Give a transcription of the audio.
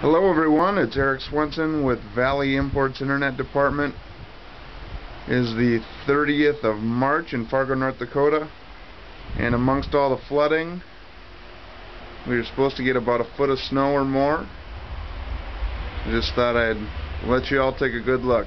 Hello everyone, it's Eric Swenson with Valley Imports Internet Department. It is the 30th of March in Fargo, North Dakota. And amongst all the flooding, we were supposed to get about a foot of snow or more. I just thought I'd let you all take a good look.